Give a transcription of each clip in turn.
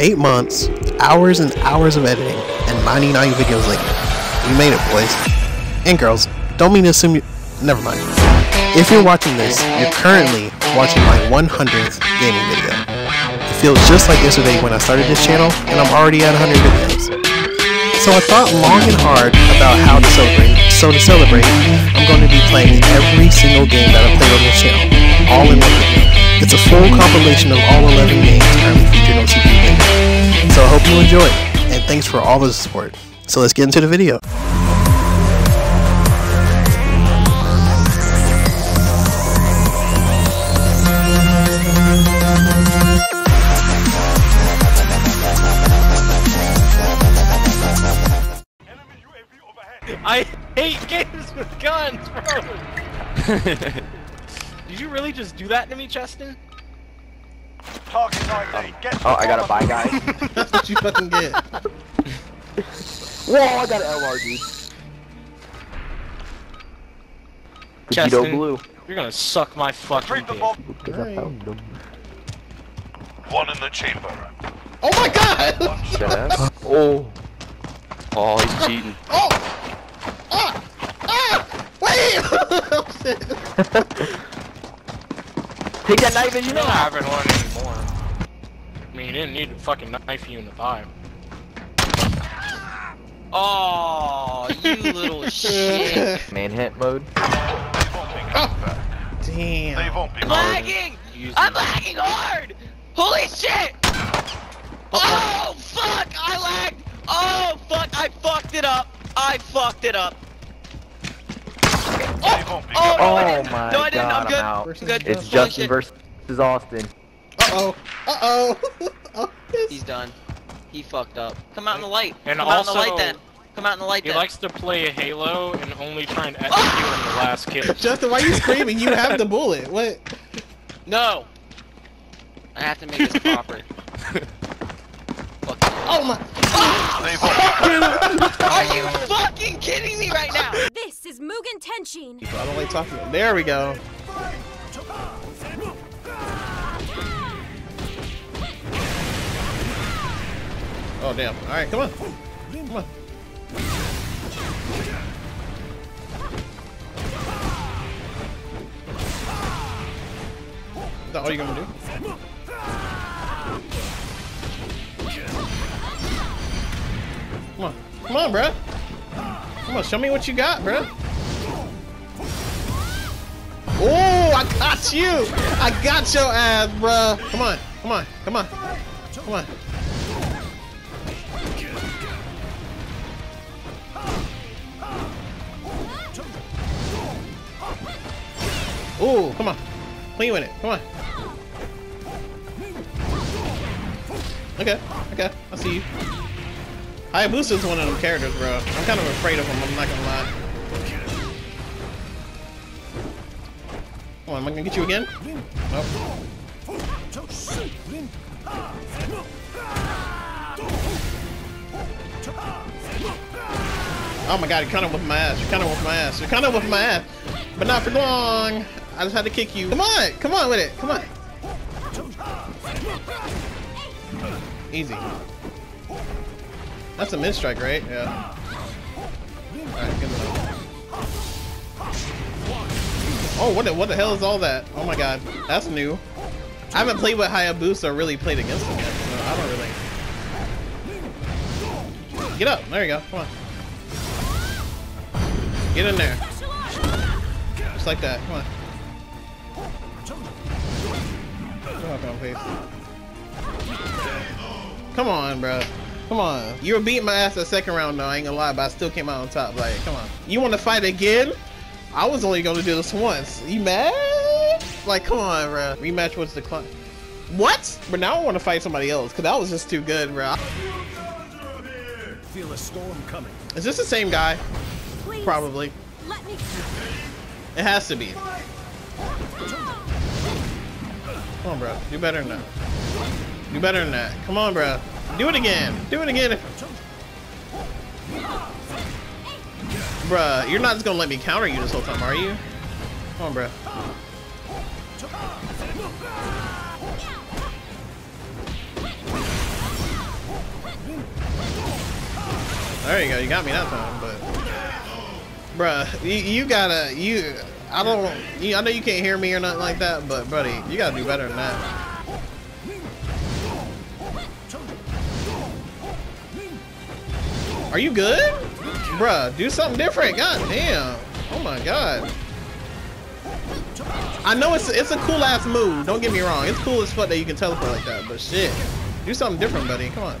8 months, hours and hours of editing, and 99 videos later, we made it, boys. And girls, don't mean to assume you. Never mind. If you're watching this, you're currently watching my 100th gaming video. It feels just like yesterday when I started this channel, and I'm already at 100 videos. So I thought long and hard about how to celebrate. So to celebrate, I'm going to be playing every single game that I played on this channel, all in one video. It's a full compilation of all 11 games currently hope you enjoy, and thanks for all the support. So let's get into the video. I hate games with guns, bro. Did you really just do that to me, Cheston? Target ID. Get Oh, I got a buy guy. That's what you fucking get. Whoa, I got an LR, dude. Cheeto blue. You're gonna suck my fucking Retrieve the dick. bomb. Because I. One in the chamber. Oh my god! Shut up. Oh. Oh, he's cheating. Oh! Ah! Ah! Wait! Oh, shit. Take that knife and You you don't know. have it on anymore. I mean, you didn't need to fucking knife you in the thigh. Oh, you little shit. Manhunt mode. They won't be coming back. They Damn. won't be I'm coming lagging! I'm lagging hard! Holy shit! Oh, fuck! I lagged! Oh, fuck! I fucked it up! I fucked it up! They won't Oh, oh I Oh didn't. my No, I didn't. god, I'm good. I'm out. Good. It's Holy Justin shit. versus Austin. Uh-oh. Uh-oh. oh, yes. He's done. He fucked up. Come out in the light. And Come out in the also- light then. Come out in the light He then. likes to play Halo and only try and ah! execute in the last kill. Justin, why are you screaming? You have the bullet. What? No. I have to make this proper. Fuck. Oh my. Ah, they Are you fucking kidding me right now? This is Mugen Tenshin. I don't like talking. There we go. Oh damn! All right, come on, come on. Is that all you're gonna do? Come on, come on, bruh. Come on, show me what you got, bruh. Oh, I got you! I got your ass, bruh. Come on, come on, come on, come on. Oh, come on. Clean with it. Come on. Okay, okay. I see you. Hayabusa's one of them characters, bro. I'm kind of afraid of him, I'm not gonna lie. On, am I gonna get you again? Nope. Oh my god, you're kind of with my ass. You're kind of with my ass. You're kind of with my ass. But not for long. I just had to kick you. Come on, come on with it. Come on. Easy. That's a mid strike, right? Yeah. Alright. Oh, what the, what the hell is all that? Oh my god, that's new. I haven't played with Hayabusa or really played against him yet, so I don't really. Get up, there you go, come on. Get in there. Just like that, come on. Come on, bro. Come on. You were beating my ass the second round, though. I ain't gonna lie, but I still came out on top. Like, come on. You want to fight again? I was only gonna do this once. You mad? Like, come on, bro. Rematch was declined. What? But now I want to fight somebody else because that was just too good, bro. Feel a storm coming. Is this the same guy? Please, Probably. Let me. It has to be. Come on, bro. Do better than that. Do better than that. Come on, bro. Do it again. Do it again. Bruh, you're not just gonna let me counter you this whole time, are you? Come on, bruh. There you go, you got me that time, but... Bruh, you, you gotta... You... I don't... You, I know you can't hear me or nothing like that, but, buddy, you gotta do better than that. Are you good? Bruh, do something different. God damn. Oh my god. I know it's it's a cool ass move. Don't get me wrong. It's cool as fuck that you can teleport like that, but shit. Do something different, buddy. Come on.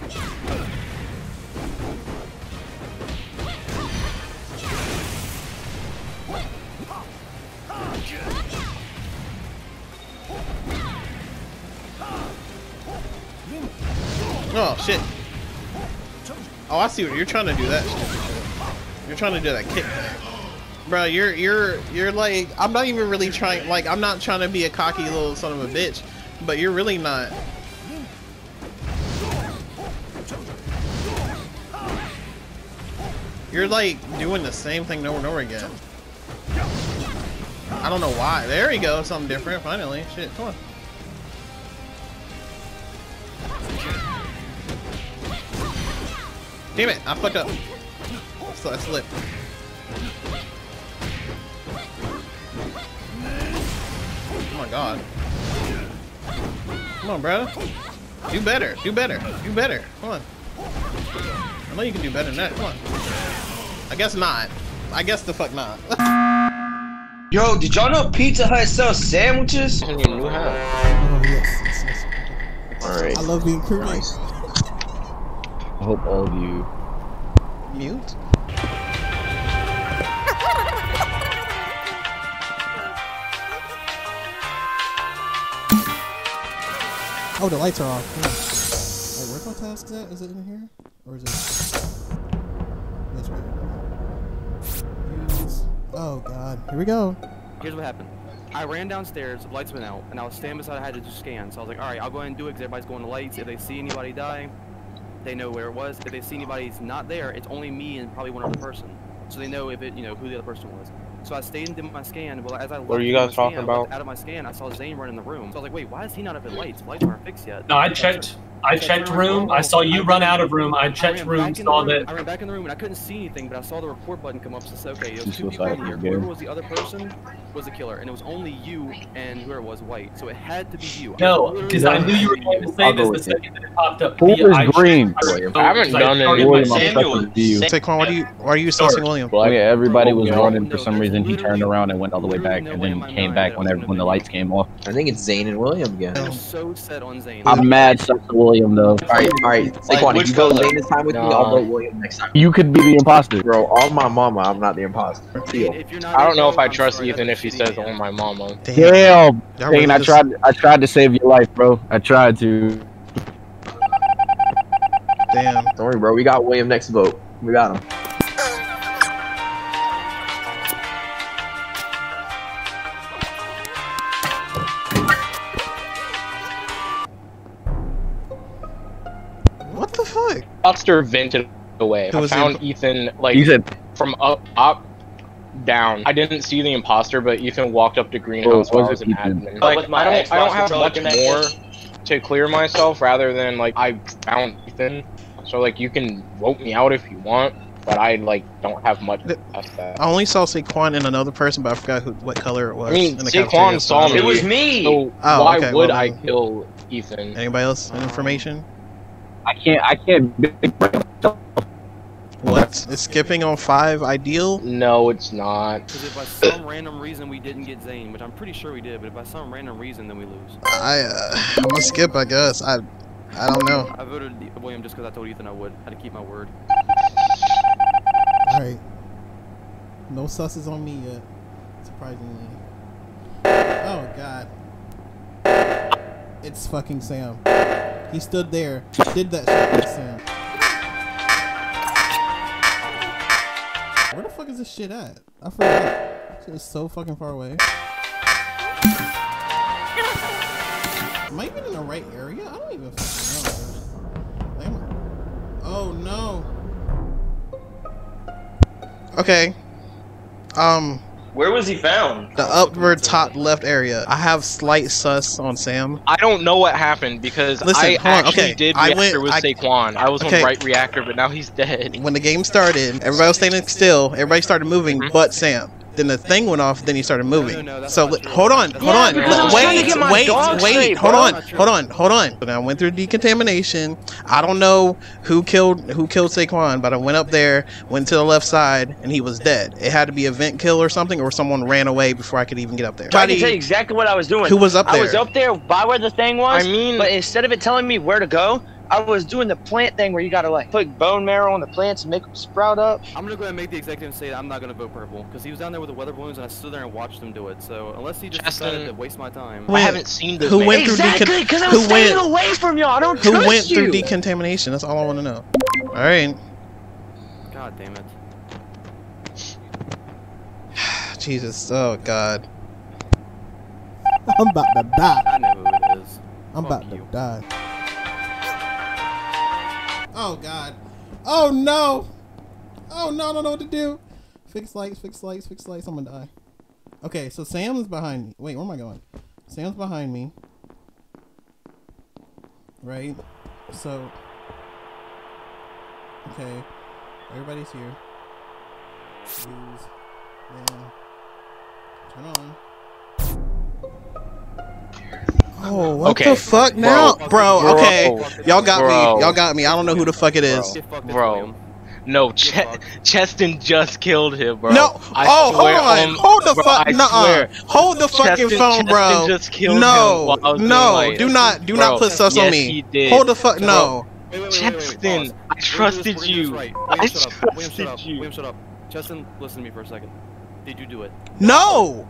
Oh shit. Oh, I see what you're trying to do. That. You're trying to do that kick. Bro, you're you're you're like I'm not even really trying. Like I'm not trying to be a cocky little son of a bitch, but you're really not. You're like doing the same thing over and over again. I don't know why. There you go, something different. Finally, shit. Come on. Damn it! I fucked up. So I slipped. Oh my god. Come on, bro. Do better. Do better. Do better. Come on. I know you can do better than that. Come on. I guess not. I guess the fuck not. Yo, did y'all know Pizza Hut sells sandwiches? Oh, Oh, yes, yes, yes. Alright. I love being crewmate. I hope all of you. Mute? Oh, the lights are off. Yeah. Wait, where's my task at? Is it in here? Or is it this way? Use. Oh god. Here we go. Here's what happened. I ran downstairs, the lights went out, and I was standing beside I had to do scan. So I was like, alright, I'll go ahead and do it because everybody's going to lights. If they see anybody die, they know where it was. If they see anybody's not there, it's only me and probably one other person. So they know if it, you know, who the other person was. So I stayed and did my scan. Well, as I What are you guys talking scan, looked about? Out of my scan, I saw Zane running the room. So I was like, wait, why is he not up at lights? Lights aren't fixed yet. No, I checked. I checked room. I saw you run out of room. I checked ran room. back in the Saw room- that. I ran back in the room and I couldn't see anything, but I saw the report button come up. So I said, okay, it was two people in here. Whoever was the other person was the killer, and it was only you and whoever it was white. So it had to be you. No, because I knew you were going to say this the with it. second that it popped up. Who via is I- green? I haven't done started any- my William, I'm scan- stuck with you. Saquon, why do you why are you assessing William? Well, yeah, everybody was running for some reason. He turned around and went all the way back, and then came back when was every, gonna when the lights came off. I think it's Zane and William again. I was so set on Zane. I'm mad, stuck to William though. Alright, alright. Saquon, if which you go color? Zane this time with me, I'll vote William next time. You could be the imposter. Bro, on my mama, I'm not the imposter. Zane, you're not I don't know if I trust sorry, Ethan if he says shitty "Oh my mama." Damn. Damn, Y'all really I just- tried. I tried to save your life, bro. I tried to. Damn. Don't worry, bro. We got William next vote. We got him. Buster vented away. I found imp- Ethan like You said, from up up down. I didn't see the imposter, but Ethan walked up to Oh, greenhouse while I was was an Ethan? admin. Like my I don't I don't have much more to clear myself rather than like I found Ethan. So like you can vote me out if you want, but I like don't have much The- past that. I only saw Saquon and another person, but I forgot who what color it was. I mean, in the Saquon saw me. It was me. So Oh, why okay, would well, I kill Ethan? Anybody else? Any information? I can't. I can't. What? Is skipping on five ideal? No, it's not. Because if by some random reason we didn't get Zane, which I'm pretty sure we did, but if by some random reason then we lose. I uh, I'm gonna skip. I guess. I I don't know. I voted William just because I told Ethan I would. I had to keep my word. Alright. No susses on me yet. Surprisingly. Oh god. It's fucking Sam. He stood there, did that shit. Where the fuck is this shit at? I forgot. Shit is so fucking far away. Am I even in the right area? I don't even fucking know. Oh no. Okay. Um, Where was he found? The upper top left area. I have slight sus on Sam. I don't know what happened because Listen, I hold on, actually okay, did I went- with I- Saquon. I was okay. on right reactor, but now he's dead. When the game started, everybody was standing still. Everybody started moving, mm-hmm. but Sam. Then the thing went off. Then he started moving. so hold on, hold on, because wait, trying to get my wait, wait, straight, hold bro. on, hold on, hold on. But I went through decontamination. I don't know who killed who killed Saquon, but I went up there, went to the left side, and he was dead. It had to be a vent kill or something, or someone ran away before I could even get up there. I can Buddy, tell you exactly what I was doing. Who was up there? I was up there by where the thing was. I mean- but instead of it telling me where to go, I was doing the plant thing where you gotta like put bone marrow on the plants and make them sprout up. I'm gonna go ahead and make the executive say that I'm not gonna vote purple because he was down there with the weather balloons and I stood there and watched him do it. So unless he just decided to waste my time, I haven't seen this. who man. went through Exactly, because I'm who staying went away from y'all. I don't who trust went you. through decontamination? That's all I want to know. All right, God damn it. Jesus, oh God. I'm about to die. I know who it is. I'm Fuck about to die. Oh God. Oh no. Oh no, I don't know what to do. Fix lights, fix lights, fix lights. I'm gonna die. Okay, so Sam's behind me. Wait, where am I going? Sam's behind me. Right? So. Okay. Everybody's here. Use. Yeah. Turn on. Oh, what Okay. the fuck now, Bro. bro? Bro. Okay, y'all got Bro. me. Y'all got me. I don't know who the fuck it is. Get fucked, it's Bro. No, Ch- Cheston just killed him, bro. No. I oh, hold swear on. Hold the bro, fuck. I Nuh-uh. Hold the fucking Cheston- phone, Cheston bro. just killed him no, while I was doing no. Do not, do Bro, not put sus yes, on me. he did. Hold the fuck. No. Wait, wait, wait, wait, wait, Cheston. I We're gonna do this- trusted we're gonna do this you. Right. I William, shut up. William, shut trusted up. you. William, shut up. Justin, listen to me for a second. Did you do it? No.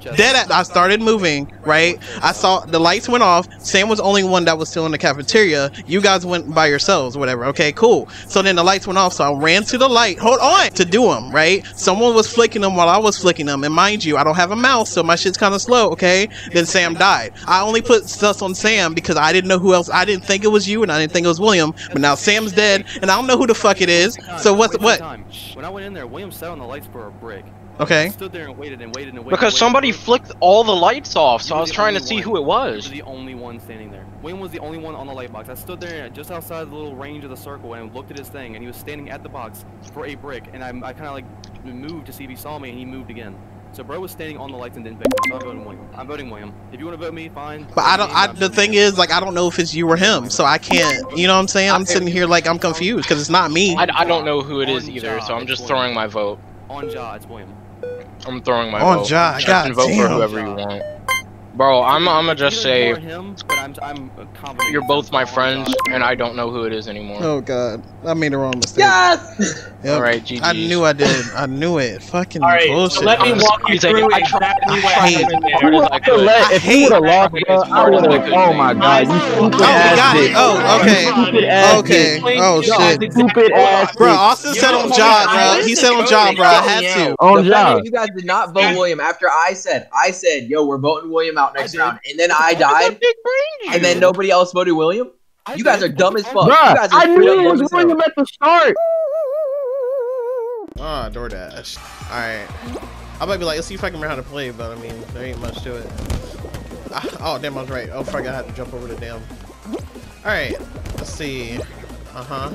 Justin. Dead at, I started moving, right? I saw the lights went off. Sam was the only one that was still in the cafeteria. You guys went by yourselves, whatever. Okay, cool. So then the lights went off, so I ran to the light. Hold on to do them, right? Someone was flicking them while I was flicking them, and mind you, I don't have a mouse, so my shit's kind of slow. Okay, then Sam died. I only put sus on Sam because I didn't know who else. I didn't think it was you, and I didn't think it was William. But now Sam's dead, and I don't know who the fuck it is. So what's Wait what? Time. When I went in there, William sat on the lights for a brick. Okay. I stood there and waited and waited and waited. Because waited. somebody flicked all the lights off, so I was trying to see one. who it You was. were the only one standing there. Wayne was the only one on the light box. I stood there just outside the little range of the circle and looked at his thing, and he was standing at the box for a brick. And I, I kind of like moved to see if he saw me, and he moved again. So bro was standing on the lights and didn't pick me. So I'm voting William. I'm voting William. If you want to vote me, fine. But I don't. I, the thing is, like, I don't know if it's you or him, so I can't. You know what I'm saying? I'm sitting here like I'm confused because it's not me. I, I don't know who it is either, so I'm just throwing my vote. On jaw, it's William. I'm throwing my On vote. Justin, God vote for whoever you want. Bro, I'm I'm gonna just Either you or say him, but I'm I'm confident you're both my friends, and I don't know who it is anymore. Oh God, I made the wrong mistake. Yes! Yep. All right, GG. I knew I did. I knew it. Fucking All right, bullshit. so let me walk you squeezing through it. I tried- exactly what I hate- happened there. I could. Let, if hate- you would have lost, bro, I would have. Oh my god, you stupid Oh, ass we got bitch. it. Oh, okay. Stupid Okay. Oh shit. Stupid ass Bro. Austin said on job, bro. He said on job, bro. I had to. On the fact job. that you guys did not vote William after I said, I said, yo, we're voting William out next round, and then I died, and then nobody else voted William. I You guys did. are dumb as fuck. Bruh, You guys are I knew it was dumb as. William at the start. Ah, DoorDash. Alright. I might be like, let's see if I can remember how to play, but I mean, there ain't much to it. Ah, oh, damn, I was right. Oh, fuck, I had to jump over the damn. Alright, let's see. Uh-huh.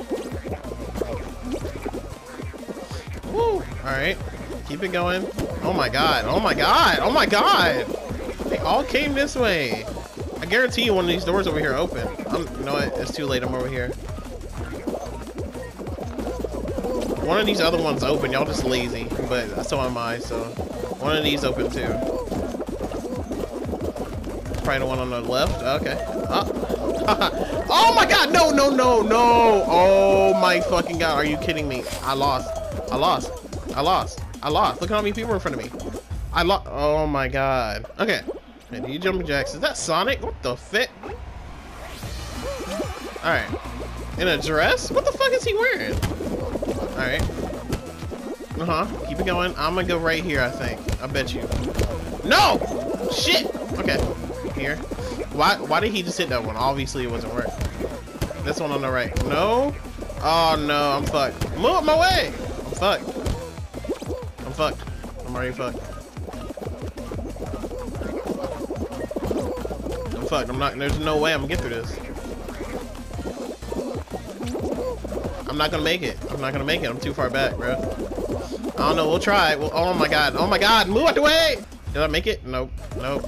Woo! Alright. Keep it going. Oh my god. Oh my god. Oh my god. They all came this way. I guarantee you one of these doors over here open. I'm, you know what? It's too late. I'm over here. One of these other ones open. Y'all just lazy, but so am I. So one of these open too. Probably the one on the left. Okay. Ah. oh my god! No! No! No! No! Oh my fucking god! Are you kidding me? I lost. I lost. I lost. I lost. Look how many people are in front of me. I lost. Oh my god. Okay. Hey, do you jumping jacks? Is that Sonic? What the fit? All right. In a dress? What the fuck is he wearing? All right. Uh huh. Keep it going. I'm gonna go right here. I think. I bet you. No. Shit. Okay. Here. Why? Why did he just hit that one? Obviously, it wasn't working. This one on the right. No. Oh no. I'm fucked. Move my way. I'm fucked. I'm fucked. I'm already fucked. Fucked. I'm not. There's no way I'm gonna get through this. I'm not gonna make it. I'm not gonna make it. I'm too far back, bro. I don't know. We'll try. Well, oh my god. Oh my god. Move out the way. Did I make it? Nope. Nope.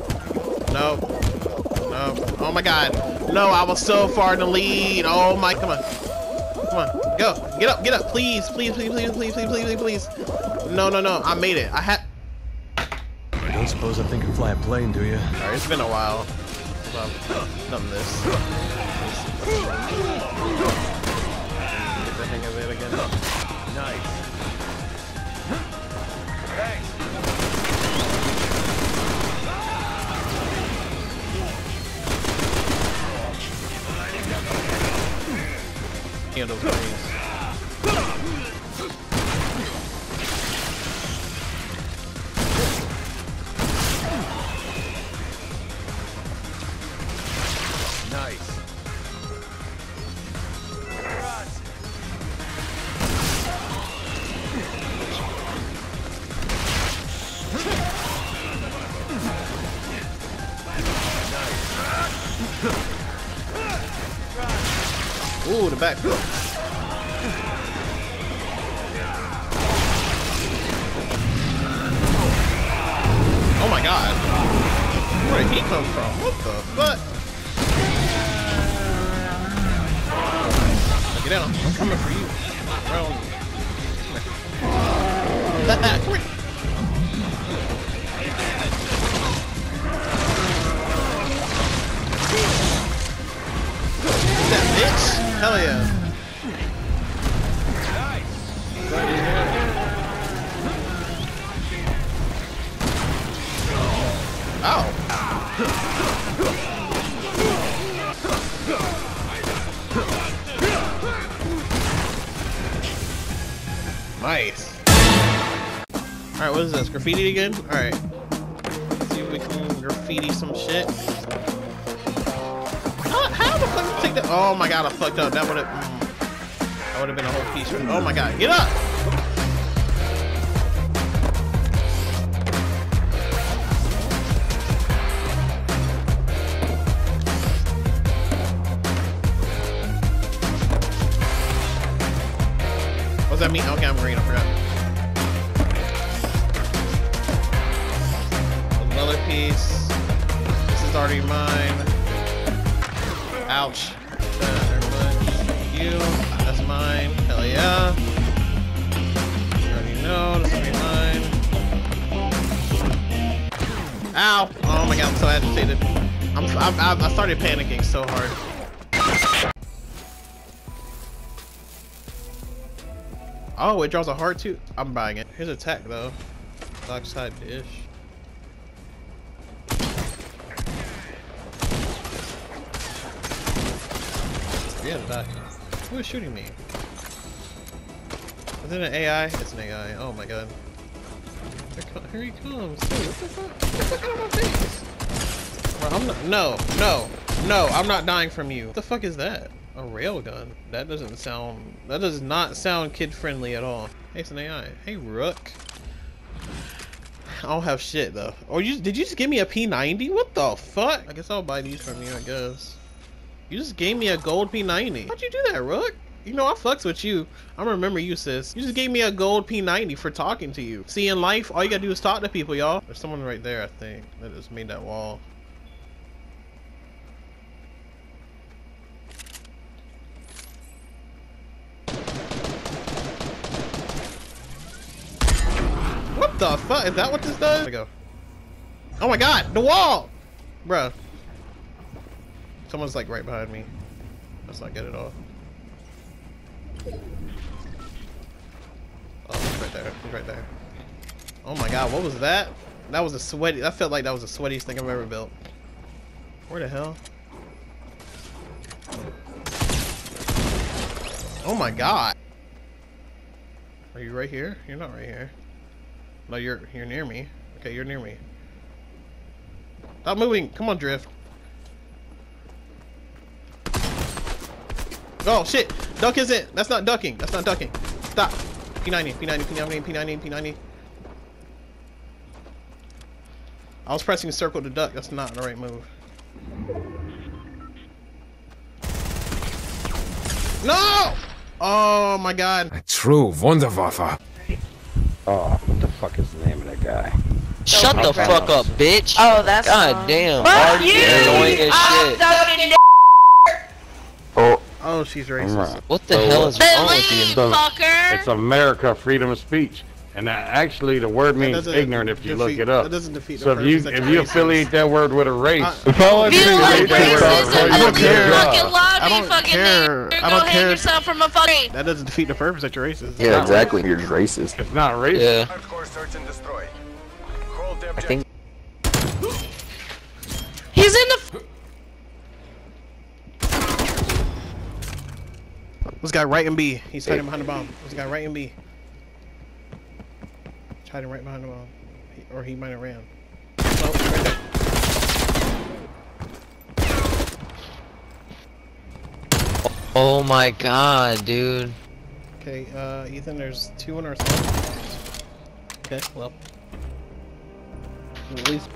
Nope. Nope. Oh my god. No, I was so far in the lead. Oh my. Come on. Come on. Go. Get up. Get up. Please. Please. Please. Please. Please. Please. Please. Please. please. No. No. No. I made it. I had. I don't suppose I think you fly a plane, do you? Alright, it's been a while. I've done this. Get the hang of it again. Nice. Handle things. Back Nice. Alright, what is this? Graffiti again? Alright. See if we can graffiti some shit. How, how the fuck did you take that? Oh my god, I fucked up. That would have. Mm. that would have been a whole piece. Oh my god, get up! I'm green. I forgot. Another piece. This is already mine. Ouch. You. That's mine. Hell yeah. You already know. This will be mine. Ow. Oh my god, I'm so agitated. I'm, I'm, I started panicking so hard. Oh, it draws a heart too. I'm buying it. Here's attack though. Dark side dish. Yeah. Who is shooting me? Is it an AI? It's an AI. Oh my god. Here, he comes. Dude, what the fuck? The fuck out of my face. I'm not. No, no, no. I'm not dying from you. What the fuck is that? A railgun? That doesn't sound. That does not sound kid friendly at all. Hey, it's an AI. Hey, Rook. I don't have shit though. Or you did you just give me a P90? What the fuck? I guess I'll buy these from you. I guess. You just gave me a gold P90. How'd you do that, Rook? You know I fucks with you. I remember you, sis. You just gave me a gold P90 for talking to you. See, in life, all you gotta do is talk to people, y'all. There's someone right there, I think, that just made that wall. What the fuck? Is that what this does? Go. Oh my god, the wall! Bruh. Someone's like right behind me. That's not good at all. Oh, he's right there. He's right there. Oh my god, what was that? That was a sweaty. That felt like that was the sweatiest thing I've ever built. Where the hell? Oh my god. Are you right here? You're not right here. No, you're you're near me. Okay, you're near me. Stop moving. Come on, drift. Oh shit! Duck isn't. That's not ducking. That's not ducking. Stop. P90. P90. P90. P90. P90. I was pressing circle to duck. That's not the right move. No! Oh my god. True Wunderwaffe. Oh, what the fuck is the name of that guy? Shut the fuck up, bitch. Oh, that's God damn. Fuck you! annoying as I'm shit. sucking Oh, Oh, she's racist. What the hell is wrong with you? so fucker. it's America, freedom of speech. And that, actually, the word means ignorant if you look it up. that doesn't defeat so if you if you're you racist. affiliate that word with a race, I- if I was You to like affiliate that word racism? with a I I don't don't care. care. Fucking love I don't care. I Go don't hang care. yourself from a fucking. That doesn't defeat the purpose that you're racist. Yeah, exactly. You're racist. It's not racist. Yeah. Hardcore search and destroy. Hold the I objective. think He's in the. This guy right in B. He's hiding behind the bomb. This guy right in B. He's hiding right behind the bomb. He, or he might have ran. Oh, right there. Oh my god, dude. Okay, uh, Ethan, there's two on our side. Okay, well. At least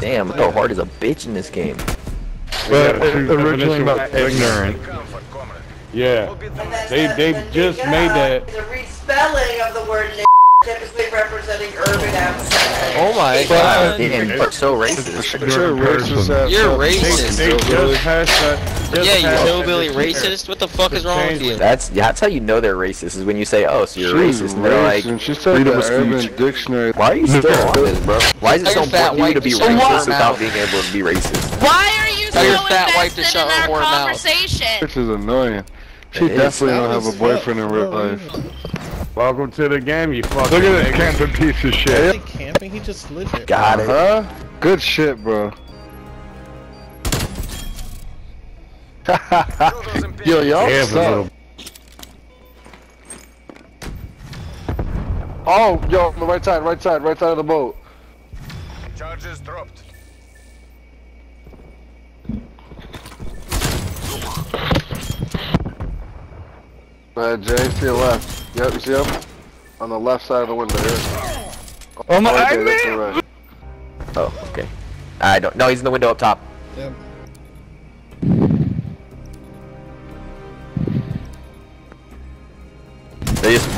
damn, Go Hard is a bitch in this game. But originally about ignorant. Yeah, they they just made that. The respelling of the word typically representing urban accent. Oh my god. Damn, you're so racist. You're racist. You're racist, they just passed that. Just Yeah, you passed that hillbilly racist? What the fuck is wrong with you? That's that's how you know they're racist is when you say, "Oh, so you're She's racist," and they're like, racist. She said "Freedom the of speech." Urban Dictionary. Why are you still on this, bro? Why is it so important for you to be to racist without being able to be racist? Why are you so your fat wife to invested shut in her our whore conversation? Which is annoying. She It is. definitely don't have a boyfriend in real life. Welcome to the game, you fucking. Look at this camping piece of Is shit. he camping? He just slid it. Got it. Huh? Good shit, bro. Yo, y'all Yeah, but suck. little- Oh, yo, on the right side, right side, right side of the boat. Charges dropped. Uh, Jay, to your left. Yep, you see him? On the left side of the window here. Oh my Right there, that's the right. Oh, okay. I don't. No, he's in the window up top. Yep.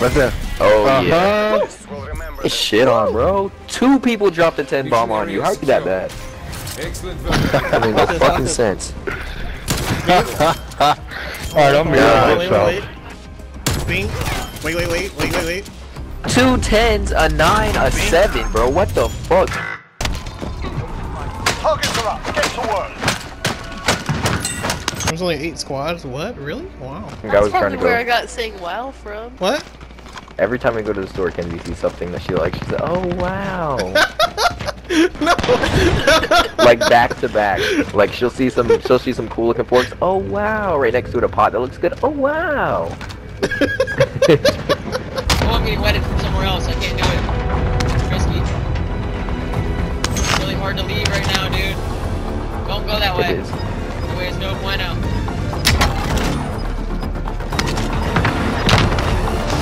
Right there. Oh Uh-huh. yeah. Will shit on, bro. Two people dropped a 10 bomb on you. How you that bad? Excellent That makes no fucking sense. Alright, I'm Yeah. Wait, wait, wait. Wait, wait, wait, wait, wait, wait. Two tens, a nine, a seven, bro. What the fuck? Targets are up. Get to work. There's only eight squads. What? Really? Wow. I think I was trying to where I got saying wow from. What? Every time we go to the store, Kenzie sees something that she likes. She's like, "Oh wow!" no. like back to back. Like she'll see some, she'll see some cool looking forks. Oh wow! Right next to it, a pot that looks good. Oh wow! Oh, I'm getting wedded from somewhere else. I can't do it. It's risky. It's really hard to leave right now, dude. Don't go that way. is. The way is no bueno.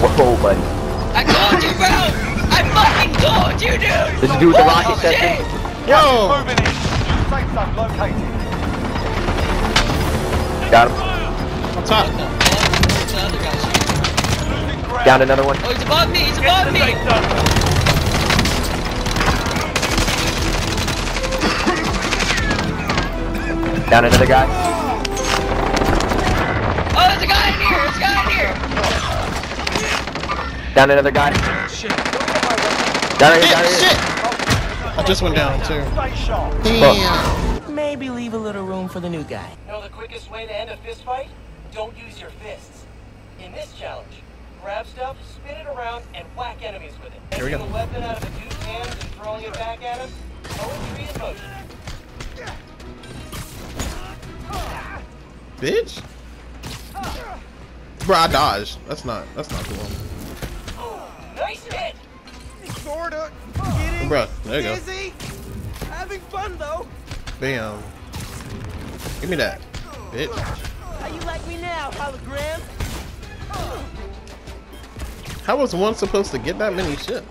Whoa, buddy. I told you, bro! I fucking told you, dude! Did you do with the rocket Oh, section? shit. Whoa! Moving in. Safe zone located. Got him. On top. What the fuck? Where's the other guy shooting? Losing ground. Down another one. Oh, he's above me! He's above me! Down another guy. Down another guy. Down right here, down right Shit! I just went down too. Stay sharp. Damn. Maybe leave a little room for the new guy. Know the quickest way to end a fist fight? Don't use your fists. In this challenge, grab stuff, spin it around, and whack enemies with it. Here we go. Taking a weapon out of a dude's hands and throwing it back at him. Poetry in motion. Bitch. Bro, I dodged. That's not. That's not cool getting Bruh, there you busy, go. having fun though. Bam. Give me that, bitch. How you like me now, hologram? How was one supposed to get that many shit?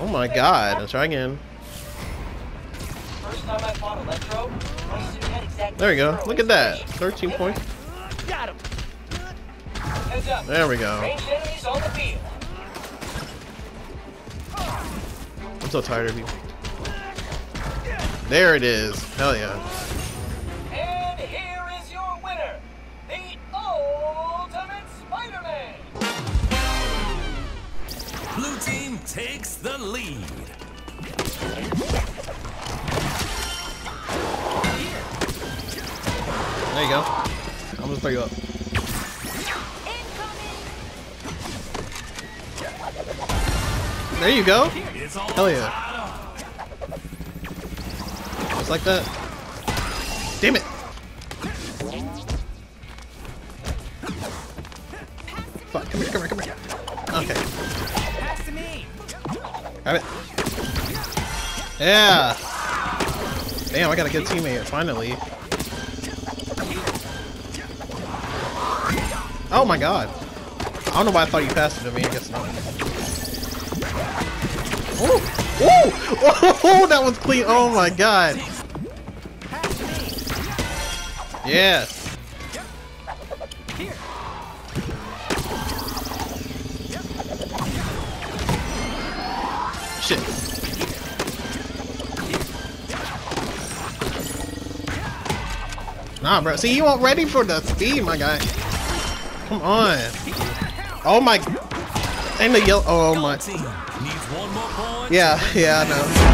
Oh my god, try again. There we go. Look at that. 13 points. Got him. Heads up. There we go. Ranged enemies on the. I'm so tired of you. There it is. Hell yeah. And here is your winner, the Ultimate Spider-Man. Blue team takes the lead. There you go. I'm gonna throw you up. There you go. Hell yeah. Just like that. Damn it. Fuck, come here, come here, come here. Okay. Got it. Yeah. Damn, I got a good teammate finally. Oh my god. I don't know why I thought you passed it to me. I guess not. Oh, oh, oh, that one's clean. Oh my god. Yes. Shit. Nah, bro. See, you weren't ready for the speed, my guy. Come on. Oh my. And the yellow. Oh my. Needs one more point. Yeah, yeah, I know.